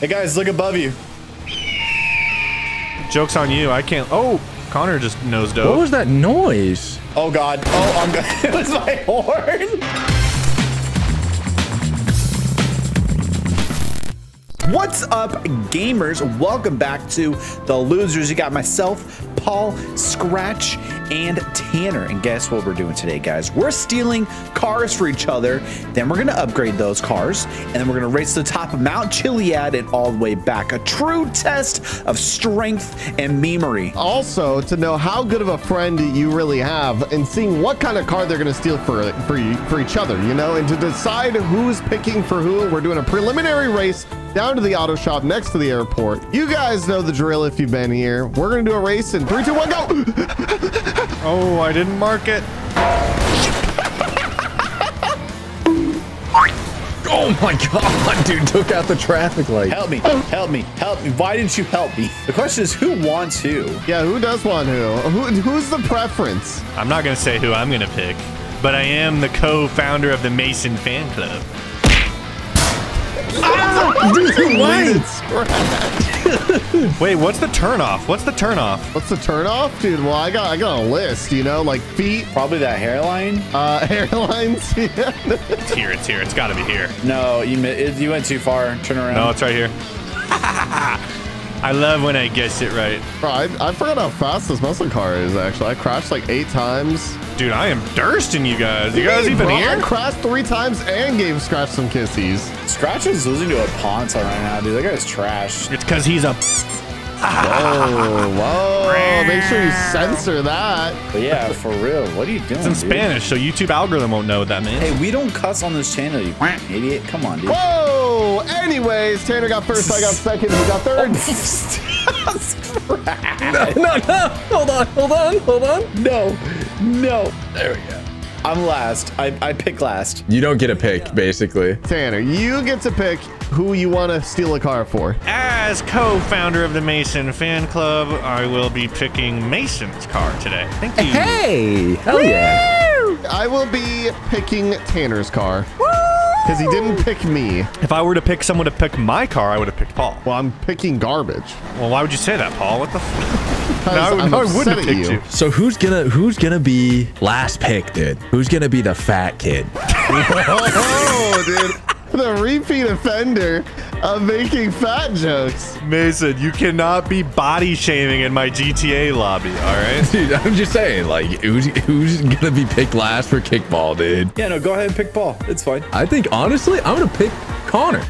Hey guys, look above you. Joke's on you. I can't. Oh, Connor just nose dove. What was that noise? Oh god. Oh, I'm good. it was my horn. What's up, gamers? Welcome back to The Losers. You got myself, Paul, Scratch, and Tanner. And guess what we're doing today, guys? We're stealing cars for each other. Then we're going to upgrade those cars. And then we're going to race to the top of Mount Chiliad and all the way back. A true test of strength and memory. also to know how good of a friend you really have and seeing what kind of car they're going to steal for for for each other you know and to decide who's picking for who we're doing a preliminary race down to the auto shop next to the airport you guys know the drill if you've been here we're going to do a race in three two one go Oh, I didn't mark it. Oh my god, dude, took out the traffic light. Help me, help me, help me. Why didn't you help me? The question is who wants who? yeah who does want who? who who's the preference I'm not gonna say who I'm gonna pick, but I am the co-founder of the Mason fan club. Ah! Leaded scratch. Wait, what's the turnoff? What's the turnoff? what's the turn off dude well i got i got a list you know like feet Probably that hairline? uh airlines yeah. It's here. It's here. It's got to be here. No, you you went too far. Turn around. No, it's right here. I love when I guess it right, Bro, I, I forgot how fast this muscle car is actually i crashed like eight times dude. I am thirsting you guys. You guys even Bro, I crashed three times and gave Scratch some kissies. Scratch is losing to a Panto right now, dude. That guy's trash. It's because he's a. Oh, whoa. Make sure you censor that. But yeah, for real, what are you doing? It's in dude? Spanish, so YouTube algorithm won't know what that means. Hey, we don't cuss on this channel, you idiot. Come on, dude. Whoa. Anyways, Tanner got first, I got second, he got third. Scratch. No, no, hold on, hold on, hold on. No, no. There we go. I'm last. I, I pick last. You don't get a pick, basically. Tanner, you get to pick who you want to steal a car for. As co-founder of the Mason fan club, I will be picking Mason's car today. Thank you. Hey, hell yeah. I will be picking Tanner's car. Because he didn't pick me. If I were to pick someone to pick my car, I would have picked Paul. Well, I'm picking garbage. Well, why would you say that, Paul? What the? F- no, I, no, I wouldn't have at picked you. So who's gonna who's gonna be last pick, dude? Who's gonna be the fat kid? Oh, dude. The repeat offender of making fat jokes. Mason, you cannot be body shaming in my GTA lobby. All right. Dude, I'm just saying, like, who's who's gonna be picked last for kickball, dude? Yeah, no, go ahead and pick Paul. It's fine. I think honestly, I'm gonna pick Connor.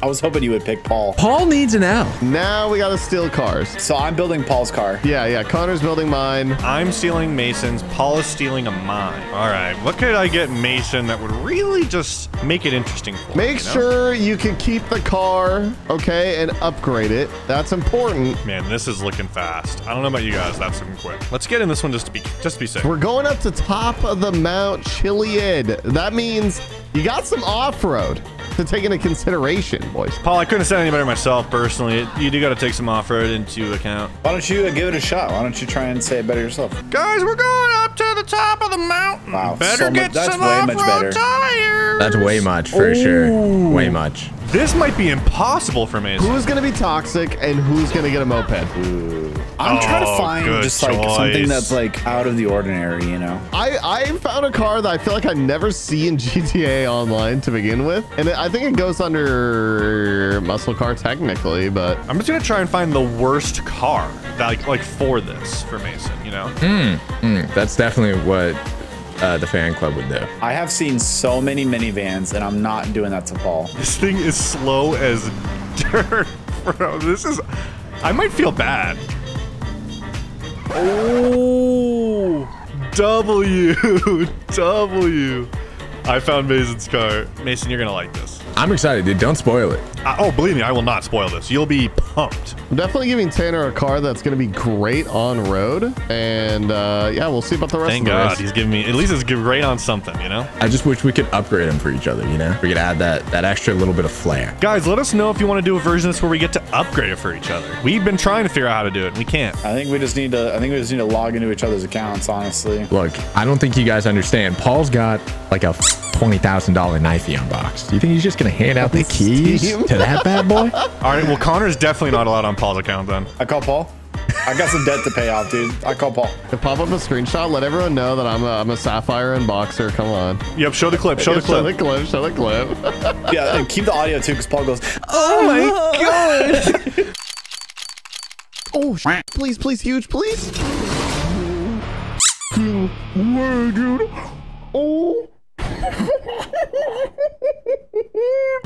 I was hoping you would pick Paul. Paul needs an out. Now we got to steal cars. So I'm building Paul's car. Yeah, yeah. Connor's building mine. I'm stealing Mason's. Paul is stealing a mine. All right. What could I get Mason that would really just make it interesting for me, Make you know? sure you can keep the car, okay, and upgrade it. That's important. Man, this is looking fast. I don't know about you guys. That's looking quick. Let's get in this one just to be just to be safe. We're going up to top of the Mount Chiliad. That means you got some off-road to take into consideration, boys. Paul, I couldn't have said any better myself personally. You do got to take some off-road into account. Why don't you uh, give it a shot? Why don't you try and say it better yourself? Guys, we're going up to the top of the mountain. Wow, better so get that's some way much off-road tires. That's way much for sure. Way much. This might be impossible for me. Who's going to be toxic and who's going to get a moped? I'm trying to Oh, find good just like something that's like out of the ordinary, you know? I, I found a car that I feel like I never see in GTA Online to begin with. And I think it goes under muscle car technically, but I'm just gonna try and find the worst car that like, like for this for Mason. You know, Mm, that's definitely what uh, the fan club would do. I have seen so many minivans, and I'm not doing that to Paul. this thing is slow as dirt, bro. This is. I might feel bad. Oh, W, W. I found Mason's car. Mason, you're gonna like this. I'm excited, dude. Don't spoil it. Uh, oh, believe me, I will not spoil this. You'll be pumped. I'm definitely giving Tanner a car that's going to be great on road. And uh, yeah, we'll see about the rest Thank of the God race. he's giving me. At least it's great on something, you know. I just wish we could upgrade them for each other. You know, we could add that that extra little bit of flair. Guys, let us know if you want to do a version of this where we get to upgrade it for each other. We've been trying to figure out how to do it, and we can't. I think we just need to. I think we just need to log into each other's accounts. Honestly, Look, I don't think you guys understand. Paul's got like a twenty thousand dollar knifey unboxed. Do you think he's just gonna hand out the keys? Steam? to that bad boy? All right, well, Connor's definitely not allowed on Paul's account then. I call Paul. I got some debt to pay off, dude. I call Paul. To pop up a screenshot, let everyone know that I'm a, I'm a Sapphire unboxer. Come on. Yep, show the clip, show the clip. Show the clip. clip. Show the clip. Yeah, and keep the audio too, because Paul goes, "Oh, oh my god!" oh, sh- please, please, huge, please. Way, dude. Oh.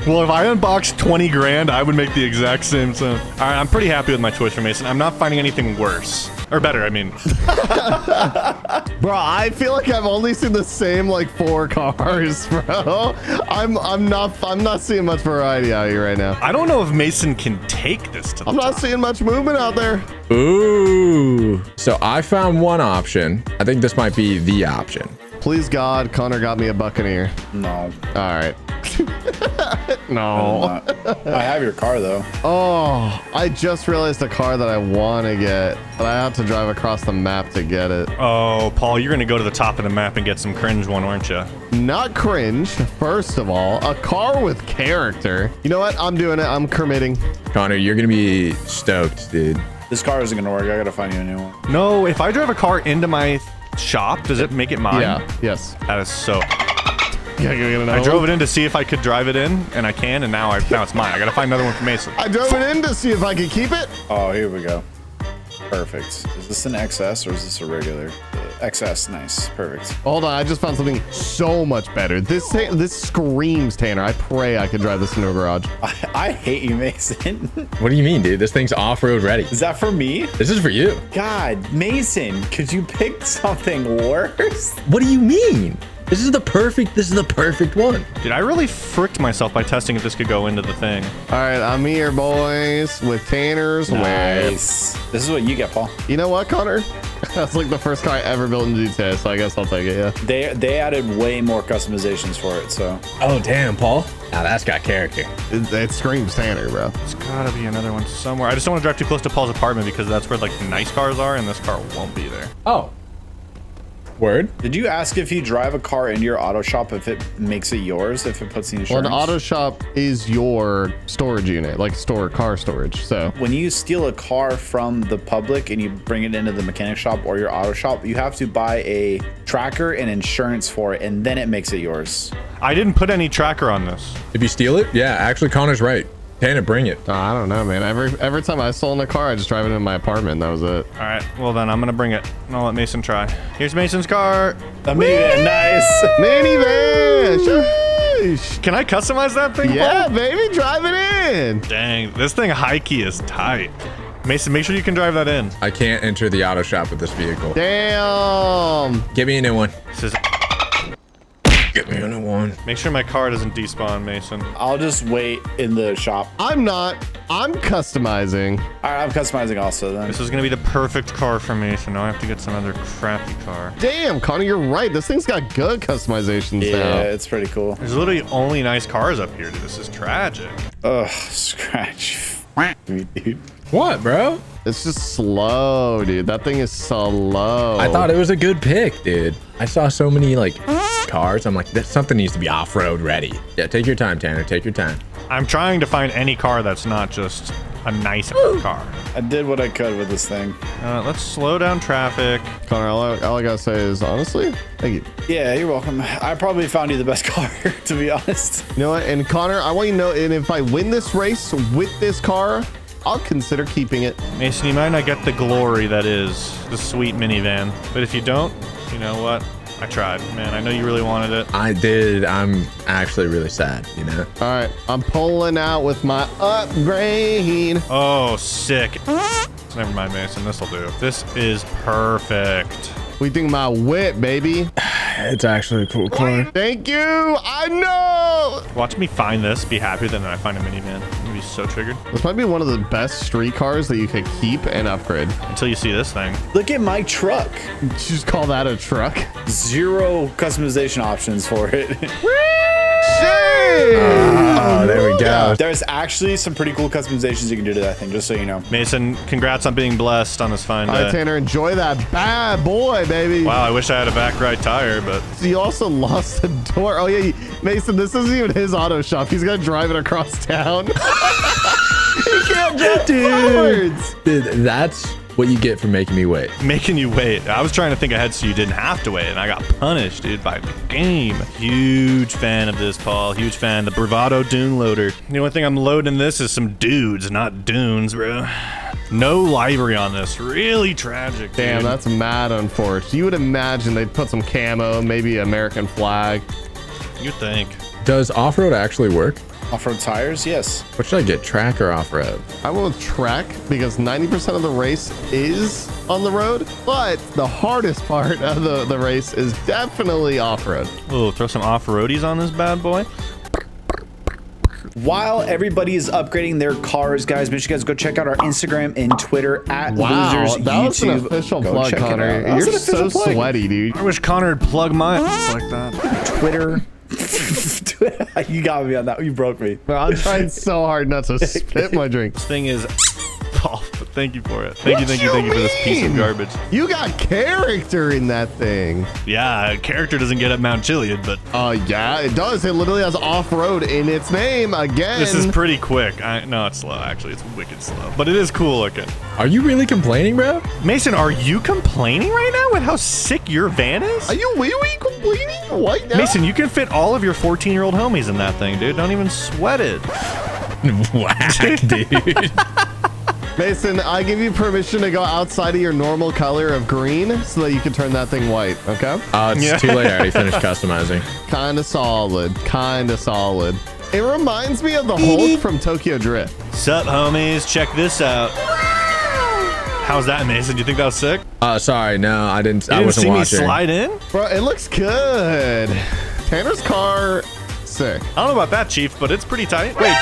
Well, if I unboxed 20 grand, I would make the exact same sound. All right, I'm pretty happy with my choice for Mason. I'm not finding anything worse. Or better, I mean. Bro, I feel like I've only seen the same like four cars, bro. I'm I'm not I'm not seeing much variety out here right now. I don't know if Mason can take this to the I'm not top. seeing much movement out there. Ooh. So I found one option. I think this might be the option. Please God, Connor got me a Buccaneer. No, All right. no. I have your car though. Oh, I just realized the car that I want to get, but I have to drive across the map to get it. Oh, Paul, you're going to go to the top of the map and get some cringe one, aren't you? Not cringe, first of all. A car with character. You know what? I'm doing it. I'm committing. Connor, you're gonna be stoked, dude. This car isn't gonna work. I gotta find you a new one. No, if I drive a car into my shop, does it make it mine? Yeah. Yes. That is so. Yeah, get another I drove it in to see if I could drive it in, and I can, and now I now it's mine. I gotta find another one for Mason. I drove it in to see if I could keep it. Oh, here we go. Perfect. Is this an XS or is this a regular? XS, nice. Perfect. Hold on, I just found something so much better. This this screams Tanner. I pray I could drive this into a garage. I, I hate you, Mason. What do you mean, dude? This thing's off-road ready. is that for me? This is for you. God, Mason, could you pick something worse? What do you mean? This is the perfect, this is the perfect one. Dude, I really fricked myself by testing if this could go into the thing. All right, I'm here, boys, with Tanner's whip. Nice. This is what you get, Paul. You know what, Connor? That's like the first car I ever built in GTA, so I guess I'll take it. Yeah. They they added way more customizations for it, so Oh, damn, Paul. Now that's got character. It, it screams Tanner, bro. There's gotta be another one somewhere. I just don't want to drive too close to Paul's apartment because that's where like nice cars are, and this car won't be there. Oh. Word? Did you ask if you drive a car into your auto shop if it makes it yours, if it puts the Well, insurance? an auto shop is your storage unit, like store car storage. So when you steal a car from the public and you bring it into the mechanic shop or your auto shop, you have to buy a tracker and insurance for it, and then it makes it yours. I didn't put any tracker on this. If you steal it, yeah, actually, Connor's right. Tanner, bring it. uh, I don't know, man. Every every time I stolen a car, I just drive it in my apartment. That was it. All right, well then I'm gonna bring it, and I'll let Mason try. Here's Mason's car. A minivan, nice. Minivan. Sheesh. Can I customize that thing? Yeah, Paul? baby, drive it in. Dang, this thing high key is tight. Mason, make sure you can drive that in. I can't enter the auto shop with this vehicle. Damn. Give me a new one. This is. Give me a new one. Make sure my car doesn't despawn, Mason. I'll just wait in the shop. I'm not. I'm customizing. All right, I'm customizing also then. This is gonna be the perfect car for me, so Now I have to get some other crappy car. Damn, Connor, you're right. This thing's got good customizations Yeah, now. it's pretty cool. There's literally only nice cars up here. Dude. This is tragic. Ugh, scratch. Dude. What, bro? It's just slow, dude. That thing is so slow. I thought it was a good pick, dude. I saw so many like cars. I'm like, that something needs to be off-road ready. Yeah, take your time, Tanner. Take your time. I'm trying to find any car that's not just a nice car. I did what I could with this thing. Uh, let's slow down traffic. Connor, all I, all I gotta say is honestly, thank you. Yeah, you're welcome. I probably found you the best car, to be honest. You know what? And Connor, I want you to know, and if I win this race with this car, I'll consider keeping it. Mason, you might not get the glory that is the sweet minivan, but if you don't, you know what? I tried, man. I know you really wanted it. I did. I'm actually really sad, you know? All right, I'm pulling out with my upgrade. Oh, sick. Never mind, Mason. This'll do. This is perfect. We think my whip, baby. It's actually a cool car. Thank you. I know. Watch me find this, be happier than I find a minivan. I'm gonna be so triggered This might be one of the best street cars that you could keep and upgrade. until you see this thing. Look at my truck. You just call that a truck. Zero customization options for it. Oh, there we go. There's actually some pretty cool customizations you can do to that thing, just so you know. Mason, congrats on being blessed on this fine All right. Tanner, enjoy that bad boy, baby. Wow, I wish I had a back right tire, but You also lost the door. Oh yeah, Mason. This isn't even his auto shop. He's gonna drive it across town. he can't drive forwards. Dude, that's what you get for making me wait. making you wait. I was trying to think ahead so you didn't have to wait, and I got punished, dude, by the game. Huge fan of this, Paul. Huge fan. The Bravado Dune Loader. The only thing I'm loading this is some dudes, not dunes, bro. No livery on this. Really tragic. Dude. Damn, that's mad unfortunate. You would imagine they'd put some camo, maybe American flag. you think. Does off-road actually work? Off-road tires, yes. What should I get, track or off-road? I went with track because 90% of the race is on the road, but the hardest part of the, the race is definitely off-road. Oh, throw some off-roadies on this bad boy. While everybody is upgrading their cars, guys, make sure you guys go check out our Instagram and Twitter at Wow, Losers that was an YouTube. official Go plug, Connor. out. That was You're an so plug. sweaty, dude. I wish Connor would plug my ass like that. Twitter. you got me on that. You broke me. Bro, I'm trying so hard not to spit my drink. This thing is... Paul, but thank you for it. Thank you, thank you, thank you for this piece of garbage. You got character in that thing. Yeah, character doesn't get at Mount Chiliad, but Uh, yeah, it does. It literally has off-road in its name again. This is pretty quick. I no, it's slow. Actually, it's wicked slow, but it is cool looking. Are you really complaining, bro? Mason, are you complaining right now with how sick your van is? Are you wee wee complaining right now? Mason, you can fit all of your 14-year-old homies in that thing, dude. Don't even sweat it. Whack, dude. Mason, I give you permission to go outside of your normal color of green so that you can turn that thing white, okay? Uh, it's Yeah. too late. I already finished customizing. Kinda solid. Kinda solid. It reminds me of the Hulk from Tokyo Drift. Sup, homies? Check this out. How's that, Mason? Do you think that was sick? Uh, sorry, no, I didn't. You I didn't wasn't see watching. me slide in? Bro, it looks good. Tanner's car, sick. I don't know about that, Chief, but it's pretty tight. Wait,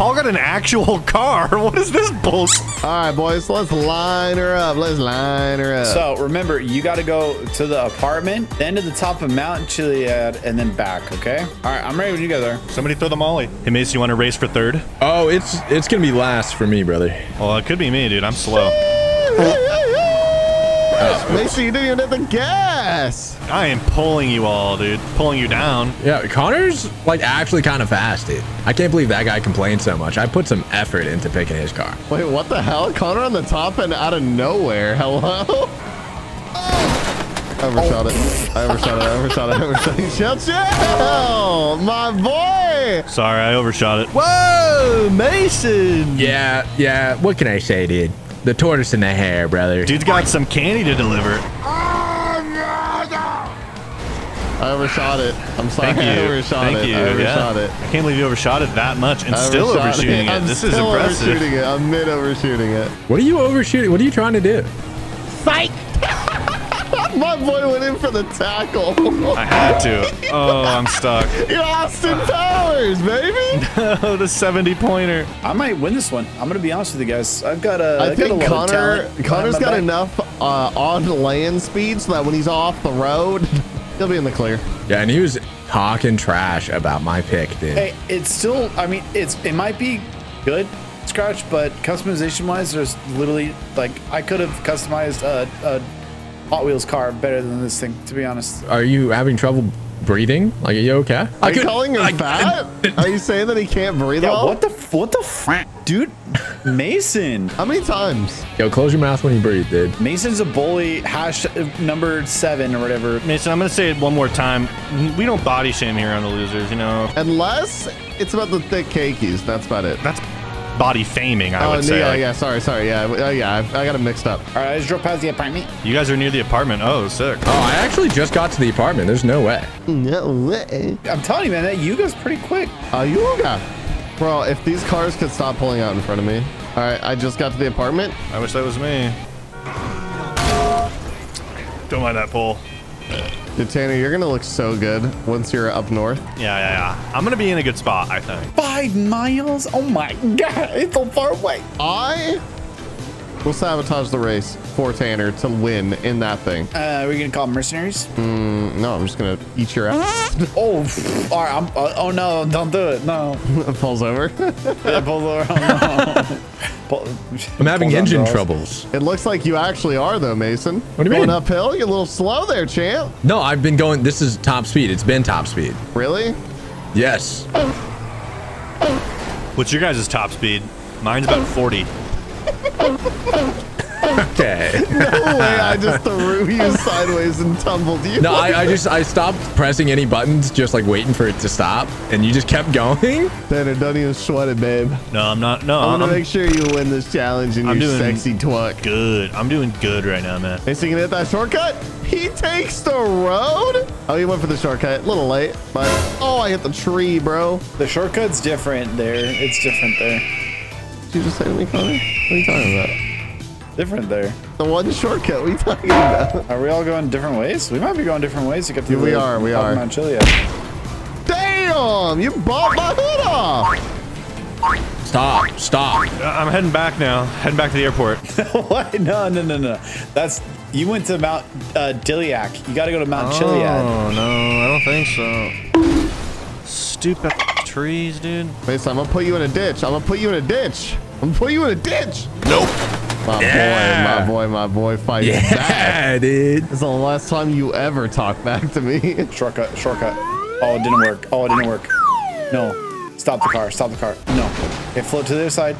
Paul got an actual car. What is this bullshit? All right, boys, let's line her up. Let's line her up. So remember, you got to go to the apartment, then to the top of Mount Chiliad, and then back. Okay. All right, I'm ready when you guys are. Somebody throw the molly. Hey, Mason, you want to race for third? Oh, it's it's gonna be last for me, brother. Well, it could be me, dude. I'm slow. Make sure you didn't even hit the gas. I am pulling you all, dude. Pulling you down. Yeah, Connor's like actually kind of fast, dude. I can't believe that guy complained so much. I put some effort into picking his car. Wait, what the hell? Connor on the top and out of nowhere. Hello? I overshot it. I overshot it. I overshot it. I overshot it. Chill, chill. My boy. Sorry, I overshot it. Whoa, Mason! Yeah, yeah. What can I say, dude? The tortoise and the hare, brother. Dude's got some candy to deliver. I overshot it. I'm sorry. Thank you. I overshot Thank it. you. I overshot yeah. it. I can't believe you overshot it that much and I still overshooting it. I'm This is still impressive. overshooting it. I'm mid overshooting it. What are you overshooting? What are you trying to do? My boy went in for the tackle. I had to. Oh, I'm stuck. You're Austin Powers, baby. no, the 70 pointer. I might win this one. I'm gonna be honest with you guys. I've got a. I I've got a think lot of Connor talent behind Connor's my got back. enough uh, on land speed so that when he's off the road, he'll be in the clear. Yeah, and he was talking trash about my pick, dude. Hey, it's still. I mean, it's. It might be good, Scratch, but customization wise, there's literally like I could have customized a, a Hot Wheels car better than this thing. To be honest. Are you having trouble breathing? Like, are you okay? Are you calling him fat? Are you saying that he can't breathe Yeah. well? What the? What the? F- dude, Mason. How many times? Yo, close your mouth when you breathe, dude. Mason's a bully. Hash uh, number seven or whatever. Mason, I'm going to say it one more time. We don't body shame here on the losers, you know. Unless it's about the thick cakeys. That's about it. That's body faming, I oh, would say. yeah, Like, yeah. Sorry, sorry. Yeah, oh, yeah. I, I got it mixed up. All right, I just drove past the apartment. You guys are near the apartment. Oh, sick. Oh, I actually just got to the apartment. There's no way. No way. I'm telling you, man, that Yuga's pretty quick. Uh, you got, bro. If these cars could stop pulling out in front of me. All right, I just got to the apartment. I wish that was me. Don't mind that pull. Dude, Tanner, you're gonna look so good once you're up north. Yeah, yeah, yeah. I'm going to be in a good spot, I think. Five miles? Oh my god, it's so far away. I We'll sabotage the race for Tanner to win in that thing. Uh, are we gonna call them mercenaries? No, I'm just gonna eat your ass. Oh, all right. I'm, uh, oh no! Don't do it. No. Falls over. Yeah, pull over. Oh, no. Pull- I'm having engine girls. troubles. it looks like you actually are though, Mason. What do you Going mean? uphill? You're a little slow there, champ. No, I've been going. This is top speed. It's been top speed. Really? Yes. What's your guys' top speed? Mine's about 40. Okay. No way! I just threw you sideways and tumbled you. No, I, I just I stopped pressing any buttons, just like waiting for it to stop, and you just kept going. Tanner, don't even sweat it, babe. No, I'm not. No, I'm I'm, gonna make sure you win this challenge and I'm your sexy twat. good. I'm doing good right now, man. Mason can hit that shortcut. He takes the road. Oh, he went for the shortcut. A little late, but oh, I hit the tree, bro. The shortcut's different there. It's different there. Did you just say to me, Connor? What are you talking about? Different there. The one shortcut. What are you talking about? Are we all going different ways? We might be going different ways to get to Yeah, we are, we top are. Mount Chiliad. Damn! You bought my hood off. Stop. Stop. Uh, I'm heading back now. Heading back to the airport. what? No, no, no, no. That's you went to Mount uh, Diliac. You got to go to Mount Chiliad. Oh no, I don't think so. Stupid trees, dude. Mason, I'm gonna put you in a ditch. I'm gonna put you in a ditch. I'm gonna put you in a ditch. Nope. My Yeah. boy, my boy, my boy fight fights back. Yeah, dude. This is the last time you ever talk back to me. Shortcut, shortcut. Oh, it didn't work. Oh, it didn't work. No. Stop the car. Stop the car. No. Okay, float to the other side.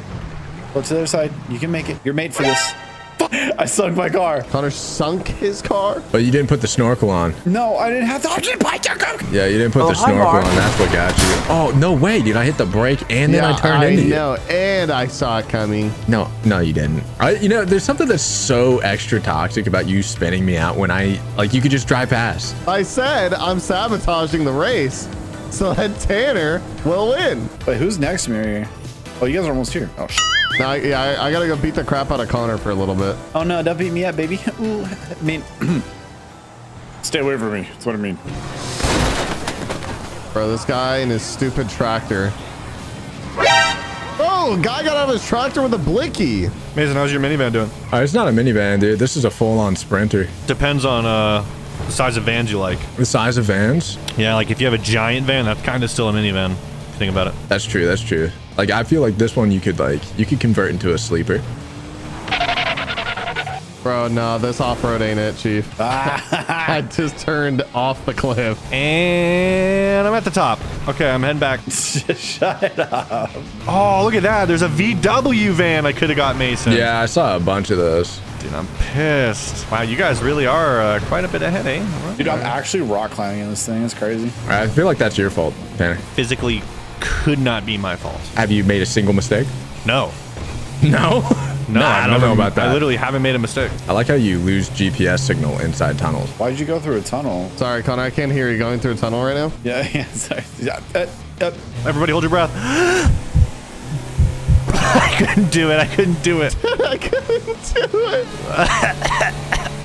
Float to the other side. You can make it. You're made for this. I sunk my car. Connor sunk his car. But you didn't put the snorkel on. No, I didn't have to. I didn't buy your car. Yeah, you didn't put Oh, the snorkel on. That's what got you. Oh no way, dude! I hit the brake and then I turned into you. know, and I saw it coming. No, no, you didn't. I, you know, there's something that's so extra toxic about you spinning me out when I like you could just drive past. I said I'm sabotaging the race so that Tanner will win. Wait, who's next to me right here? Oh, you guys are almost here. Oh, sh- Now, yeah, I, I gotta go beat the crap out of Connor for a little bit. oh no, don't beat me up, baby. Ooh, I mean, stay away from me. That's what I mean. Bro, this guy and his stupid tractor. Oh, guy got out of his tractor with a blicky. Mason, how's your minivan doing? Uh, it's not a minivan, dude. This is a full-on sprinter. Depends on uh, the size of vans you like. The size of vans. Yeah, like if you have a giant van, that's kind of still a minivan. If you think about it. That's true. That's true. Like I feel like this one you could like you could convert into a sleeper. Bro, no, this off-road ain't it, Chief. I just turned off the cliff. And I'm at the top. Okay, I'm heading back. Shut up. Oh, look at that. There's a VW van I could have got Mason. Yeah, I saw a bunch of those. Dude, I'm pissed. Wow, you guys really are uh, quite a bit ahead, eh? Dude, I'm actually rock climbing in this thing. It's crazy. I feel like that's your fault, Tanner. Physically could not be my fault. Have you made a single mistake? No. No. No, Nah, I've don't never- know about that. I literally haven't made a mistake. I like how you lose GPS signal inside tunnels. Why'd you go through a tunnel? Sorry, Connor, I can't hear you going through a tunnel right now. Yeah, yeah, sorry. Yeah, uh, uh, Everybody hold your breath. I couldn't do it. I couldn't do it. I couldn't do it.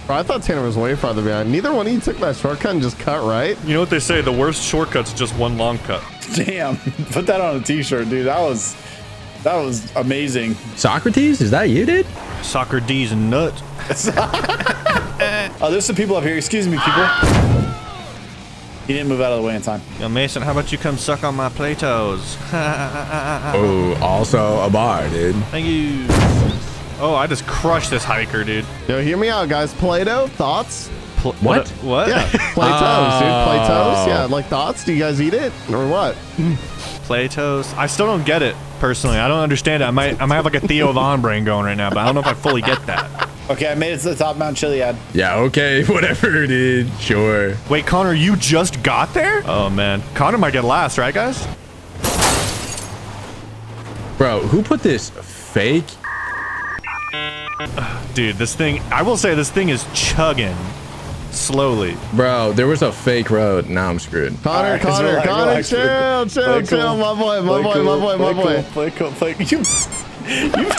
Bro, I thought Tanner was way farther behind. Neither one of you took that shortcut and just cut right. You know what they say? The worst shortcut's just one long cut. damn. Put that on a t-shirt, dude. That was that was amazing. Socrates, is that you, dude? Socrates D's and nut. Oh, there's some people up here. Excuse me, people. He didn't move out of the way in time. Yo, Mason, how about you come suck on my Platos? Oh, also a bar, dude. Thank you. Oh, I just crushed this hiker, dude. Yo, hear me out, guys. Play-Doh, thoughts? Pl- What? What? Yeah, play toast, dude. Oh. Play toast. Yeah, like thoughts. Do you guys eat it or what? Platos. I still don't get it personally. I don't understand it. I might, I might have like a Theo Von brain going right now, but I don't know if I fully get that. Okay, I made it to the top of Mount Chiliad. Yeah, okay, whatever, dude. Sure. Wait, Connor, you just got there? Oh man, Connor might get last, right, guys? Bro, who put this fake? Dude, this thing. I will say this thing is chugging slowly. Bro, there was a fake road. Now I'm screwed. Connor, Alright, 'cause Connor, we're Connor, relax, chill, play chill, cool. chill, my boy, my Play boy, cool, my boy, my play boy. cool, Play cool, play You, you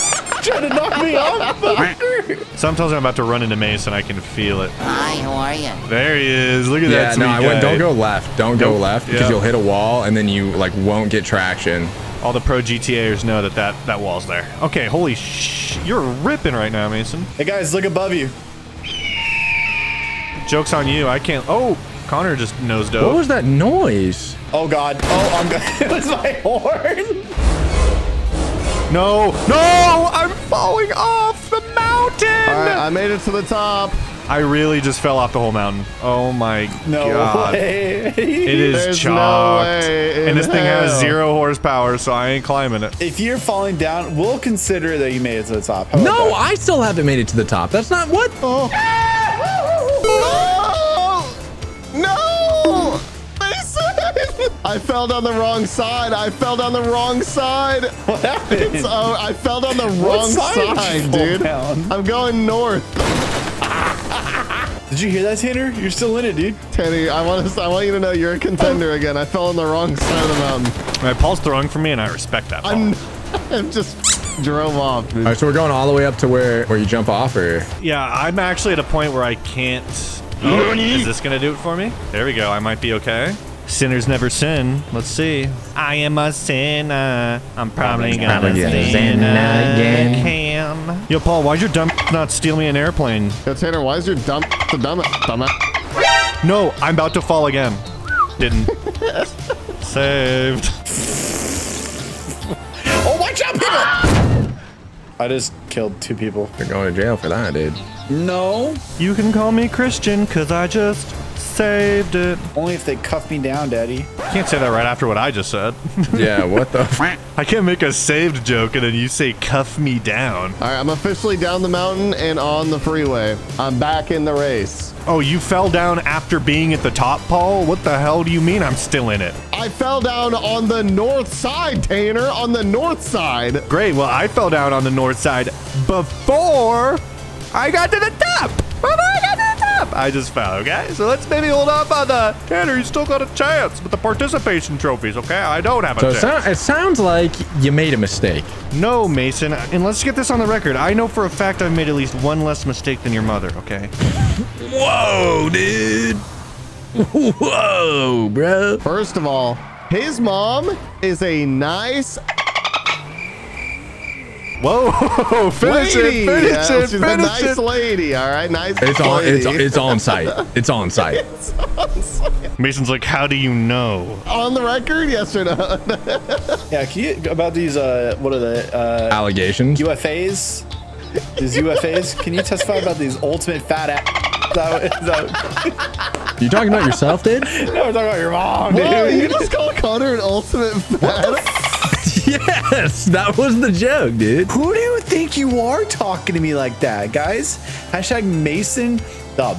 trying to knock me off, fucker. Sometimes I'm about to run into Mason. I can feel it. Hi, how are you? There he is. Look at Yeah, that sweet no, I went. Don't go left. Don't go left because Yeah. you'll hit a wall and then you like won't get traction. All the pro GTAers know that that, that wall's there. Okay, holy sh... You're ripping right now, Mason. Hey guys, look above you. Joke's on you. I can't... Oh, Connor just nose dove. What was that noise? Oh god. Oh, I'm good. it was my horn. No, no! I'm falling off the mountain! All right, I made it to the top. I really just fell off the whole mountain. Oh my No god. way. It is There's no chalked. way and this thing has zero horsepower, so I ain't climbing it. If you're falling down, we'll consider that you made it to the top. How No, that? I still haven't made it to the top. That's not what. Oh. No! Mason! I fell down the wrong side. I fell down the wrong side. What happened? It's, oh, I fell down the What wrong side did you side, dude. down? I'm going north. Did you hear that, Tanner? You're still in it, dude. Tanner, I want to, I want you to know you're a contender oh. again. I fell on the wrong side of the mountain. All right, Paul's throwing for me, and I respect that. Paul. I'm, I just drove off, dude. All right, so we're going all the way up to where where you jump off, or Yeah, I'm actually at a point where I can't. Oh, is this gonna do it for me? There we go. I might be okay. Sinners never sin. Let's see. I am a sinner. I'm probably gonna Probably gonna sin sin again. again. Yo, Paul, why'd your dumb not steal me an airplane? Yo, Tanner, why is your dumb the dumb dumb No, I'm about to fall again. Didn't. Saved. Oh, watch out, people! I just killed two people. you're going to jail for that, dude. No. You can call me Christian, cause I just saved it. Only if they cuff me down, daddy. Can't say that right after what I just said. Yeah, what the? I can't make a saved joke and then you say cuff me down. All right, I'm officially down the mountain and on the freeway. I'm back in the race. Oh, you fell down after being at the top, Paul? What the hell do you mean I'm still in it? I fell down on the north side, Tanner, on the north side. Great, well, I fell down on the north side before I got to the top. Before I got to the top. I just fell, okay? So let's maybe hold off on the Tanner, you still got a chance with the participation trophies, okay? I don't have a so chance. sou- it sounds like you made a mistake. No, Mason, and let's get this on the record. I know for a fact I've made at least one less mistake than your mother, okay? Whoa, dude. Whoa, bro. First of all, his mom is a nice Whoa, finish lady. it, finish Yeah, it, she's a nice it. lady. All right, nice. It's on. It's lady. it's on site. It's on site. Mason's like, how do you know? on the record. Yes or no? Yeah, can you about these? Uh, what are the uh, Allegations. UFAs? These UFAs? Can you testify about these ultimate fat ass? Is that, is that, You talking about yourself, dude? no, I'm talking about your mom, dude. Whoa, you just call Connor an ultimate fat. yes, that was the joke, dude. Who do you think you are talking to me like that, guys? Hashtag Mason, the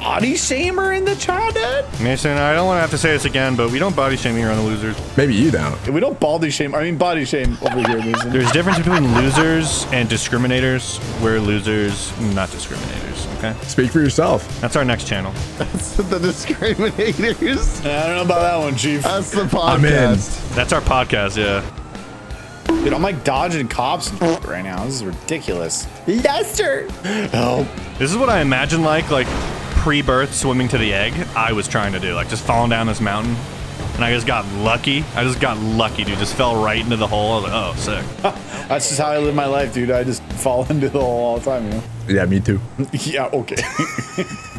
body shamer in the childhood. Mason, I don't want to have to say this again, but we don't body shame here on the losers. Maybe you don't. We don't body shame. I mean, body shame over here, Mason. There's a difference between losers and discriminators. We're losers, not discriminators, okay? Speak for yourself. That's our next channel. That's the discriminators. I don't know about that one, Chief. That's the podcast. I'm in. That's our podcast, yeah. Dude, I'm like dodging cops right now. This is ridiculous. Lester! Help. This is what I imagine like, like pre-birth swimming to the egg. I was trying to do, like just falling down this mountain. And I just got lucky. I just got lucky, dude. Just fell right into the hole. I was like, oh, sick. That's just how I live my life, dude. I just fall into the hole all the time, you know? Yeah, me too. Yeah, okay.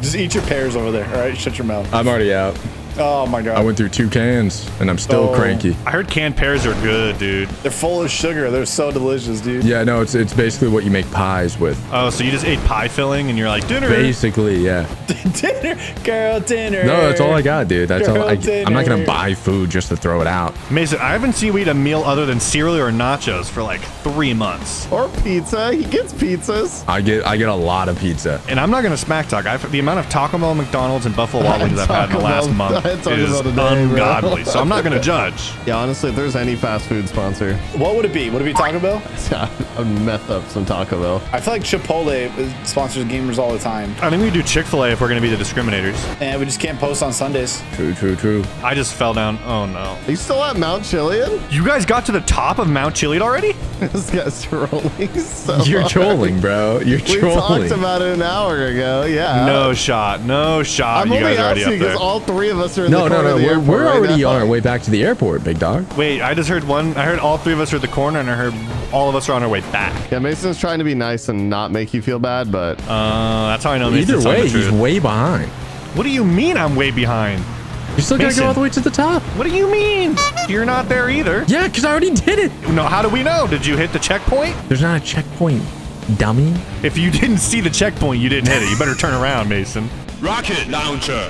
just eat your pears over there, all right? Shut your mouth. I'm already out. Oh my god. I went through two cans and I'm still Oh. cranky. I heard canned pears are good, dude. They're full of sugar. They're so delicious, dude. Yeah, no, it's it's basically what you make pies with. Oh, so you just ate pie filling and you're like, dinner. Basically, yeah. dinner, girl, dinner. No, that's all I got, dude. That's all. Girl I, I'm not gonna buy food just to throw it out. Mason, I haven't seen you eat a meal other than cereal or nachos for like three months. Or pizza. He gets pizzas. I get I get a lot of pizza. And I'm not going to smack talk. I've, the amount of Taco Bell, McDonald's, and Buffalo Wild Wings I've had in the last Bell- month I had Taco is Bell today, ungodly. So I'm not going to judge. Yeah, honestly, if there's any fast food sponsor, What would it be? Would it be Taco Bell? I would meth up some Taco Bell. I feel like Chipotle sponsors gamers all the time. I think we do Chick fil A if we're going to be the discriminators. And we just can't post on Sundays. True, true, true. I just fell down. Oh no. Are you still at Mount Chiliad? You guys got to the top of Mount Chiliad already? This guy's trolling. So You're hard. trolling, bro. You're We trolling. We talked about it an hour ago. Yeah. No shot. No shot. I'm you only guys are asking because all three of us are in no, the no, corner no. of the We're, we're right already now. on our way back to the airport, big dog. Wait, I just heard one. I heard all three of us are at the corner, and I heard all of us are on our way back. Yeah, Mason's trying to be nice and not make you feel bad, but Uh, that's how I know. Either Mason's telling way, the he's way behind. What do you mean I'm way behind? You still gotta go all the way to the top. What do you mean? You're not there either. Yeah, because I already did it. No, how do we know? Did you hit the checkpoint? There's not a checkpoint, dummy. If you didn't see the checkpoint, you didn't hit it. You better turn around, Mason. Rocket launcher.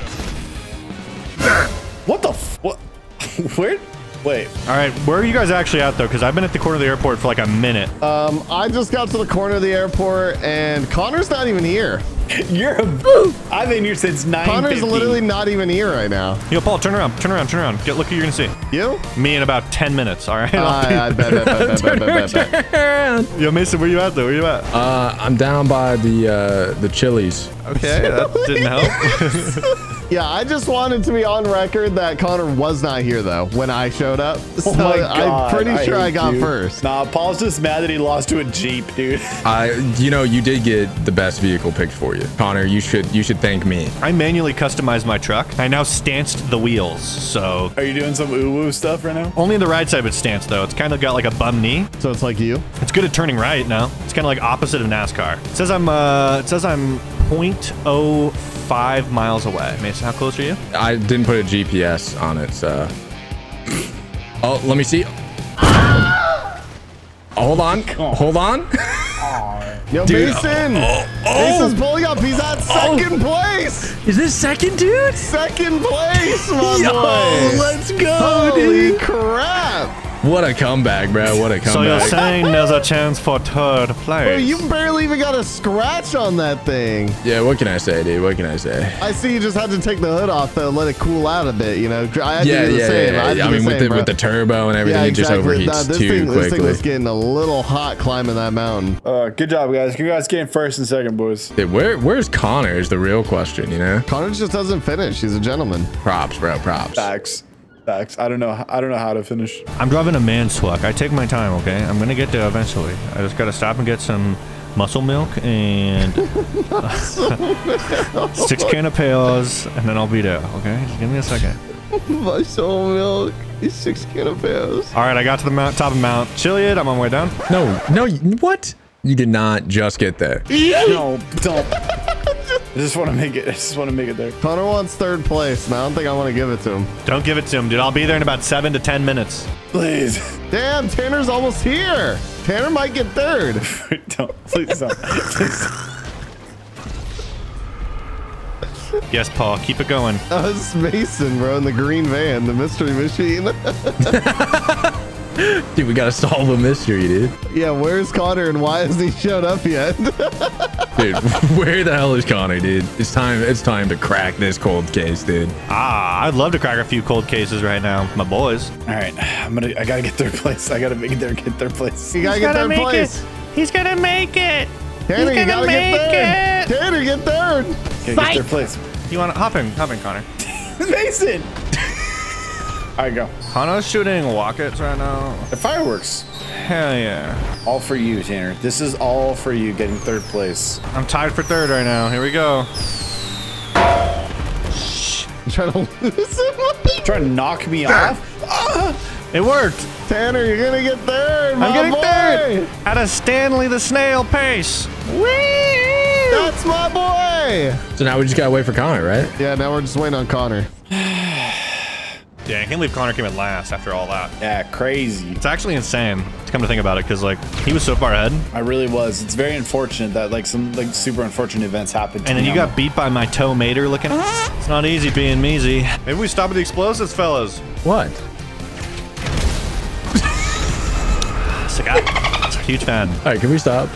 What the f- what? Where? Wait. All right, where are you guys actually at though? Because I've been at the corner of the airport for like a minute. um, I just got to the corner of the airport and Connor's not even here. You're a. I've been here since nine. Connor's literally not even here right now. Yo, Paul, turn around, turn around, turn around. Get look who you're gonna see. You? Me in about ten minutes. All right. I'll I, I bet, bet, bet, bet, bet, bet, bet. be- Yo, Mason, where you at though? Where you at? Uh, I'm down by the uh, the Chili's. Okay, that didn't help. Yeah, I just wanted to be on record that Connor was not here though when I showed up. So Oh my God, I'm pretty sure I got you. first. Nah, Paul's just mad that he lost to a Jeep, dude. I, you know, you did get the best vehicle picked for you, Connor. You should you should thank me. I manually customized my truck. I now stanced the wheels, so Are you doing some ooh woo stuff right now? only the right side of it's stanced though. It's kind of got like a bum knee. So it's like you. It's good at turning right now. It's kind of like opposite of NASCAR. It says I'm uh, it says I'm 0.05 miles away. Mason, how close are you? I didn't put a GPS on it, so. Oh, let me see. Oh, hold on. Hold on. Yo, Dude, Mason. Oh, oh, Mason's pulling up. He's at second place. Is this second, dude? Second place, my Yo, boy. let's go, Holy dude. crap. What a comeback, bro. What a comeback. So you're comeback. saying there's a chance for third place? Bro, you barely even got a scratch on that thing. yeah, what can I say, dude? What can I say? I see you just had to take the hood off though, let it cool out a bit. You know, I had Yeah, to do the yeah, same. yeah. I, had I mean, the with same, the with the turbo and everything, yeah, it just overheats Nah, this too thing, This thing quickly. was getting a little hot climbing that mountain. Uh, good job, guys. Congrats getting first and second, boys. Dude, where where's Connor is the real question, you know? Connor just doesn't finish. He's a gentleman. Props, bro. Props. Facts. Facts. I don't know. I don't know how to finish. I'm driving a man truck. I take my time, okay? I'm gonna get there eventually. I just gotta stop and get some muscle milk and six can of pails, and then I'll be there, okay? Just give me a second. muscle milk six can of pills. All right, I got to the mount, top of Mount Chiliad. I'm on my way down. No, no, what? You did not just get there. No, don't. I just want to make it. I just want to make it there. Connor wants third place, and I don't think I want to give it to him. Don't give it to him, dude. I'll be there in about seven to ten minutes. Please. Damn, Tanner's almost here. Tanner might get third. don't. Please don't. Please. Yes, Paul, keep it going. Uh, it's Mason, bro, in the green van, the mystery machine. Dude, we gotta solve a mystery, dude. yeah, where's Connor and why hasn't he showed up yet? Dude, where the hell is Connor, dude? It's time. It's time to crack this cold case, dude. Ah, I'd love to crack a few cold cases right now, my boys. All right. I'm gonna. I gotta get third place. I gotta make it there. Get third place. you gotta get third place. He's gonna make it. Tanner, you gotta get third. Tanner, get third. Gotta get third place. You want to hop in? Hop in, Connor. Mason. All right, go. Connor's shooting rockets right now. The fireworks. Hell yeah. All for you, Tanner. This is all for you getting third place. I'm tied for third right now. Here we go. I'm trying to lose him. Trying to knock me off. Ah! It worked. Tanner, you're gonna get third. I'm getting boy. third at a Stanley the Snail pace. Whee! That's my boy. So now we just gotta wait for Connor, right? Yeah, now we're just waiting on Connor. Yeah, I can't believe Connor came in last after all that. Yeah, crazy. It's actually insane to come to think about it, because like he was so far ahead, I really was. It's very unfortunate that like some like super unfortunate events happened. to and then me you on got beat by my Tow Mater looking. It's not easy being measy. Maybe we stop at the explosives, fellas. What? It's like, I, it's a huge fan. All right, can we stop?